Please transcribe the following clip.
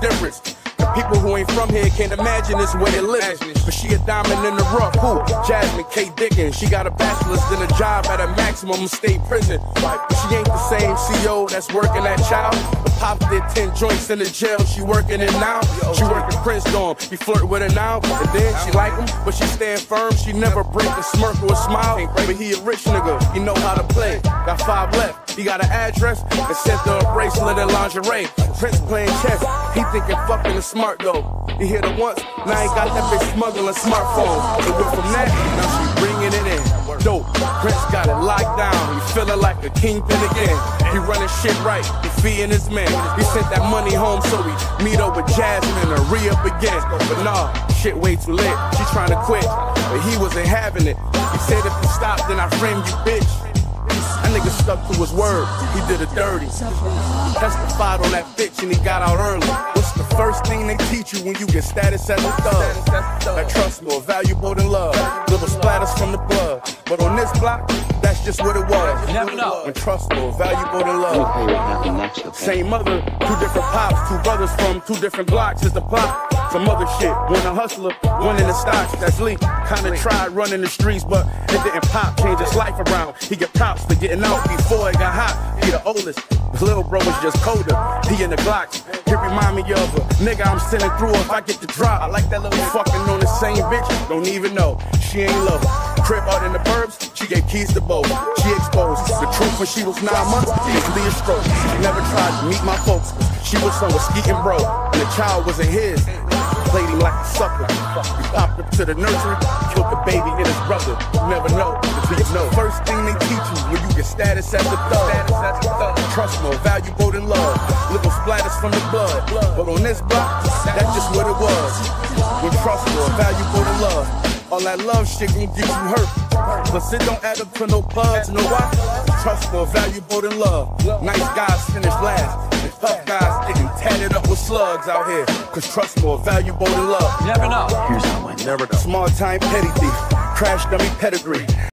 difference. The people who ain't from here can't imagine this way of living. But she a diamond in the rough. Who? Jasmine K. Dickens. She got a bachelor's, then a job at a maximum state prison. But she ain't the same CEO that's working at Child. The pop did 10 joints in the jail. She working it now. She working Prince Dorm. He flirt with her now. And then she like him, but she stand firm. She never break a smirk or a smile. But he a rich nigga. He know how to play. Got five left. He got an address and sent her a bracelet and lingerie. Prince playing chess. He thinking fucking is smart though. He hit her once. Now he got that bitch smuggling smartphones. It went from that. Now she bringing it in. Dope. Prince got it locked down. He feeling like a kingpin again. He running shit right. He feeding his man. He sent that money home so we meet up with Jasmine and re-up again. But nah, shit way too late. She trying to quit, but he wasn't having it. He said if you stop, then I frame you, bitch. Nigga stuck to his word. He did it dirty. Testified on that bitch and he got out early. What's the first thing they teach you when you get status as a thug? That trust more valuable than love. Little splatters from the blood. But on this block, that's just what it was. You never know. And trust more valuable than love. Okay, what happened next? Okay. Same mother, two different pops, two brothers from two different blocks is the plot. Some other shit, one a hustler, one in the stocks, that's Lee. Kinda tried running the streets, but it didn't pop, change his life around. He get props for getting out before it got hot. He the oldest, his little bro was just colder. He in the Glocks, he remind me of a nigga I'm sending through if I get the drop. I like that little fucking on the same bitch, don't even know. She ain't love her. Crib out in the burbs, she gave keys to both. She exposed the truth when she was nine months. Was Leah Stroke. She never tried to meet my folks. She was somewhere skeeting bro, and the child wasn't his. Played him like a sucker. He popped up to the nursery, killed the baby and his brother. You never know until you know. First thing they teach you when you get status as a thug. Trust more valuable than love. Little splatters from the blood. But on this block, that's just what it was. When trust more valuable than love. All that love shit gon' get you hurt. Plus it don't add up to no plugs, no why? Trust more valuable than love. Nice guys finish last. And tough guys getting tatted up with slugs out here. Cause trust more valuable than love. Never know. Here's how it went. Never Small time petty thief. Crash dummy pedigree.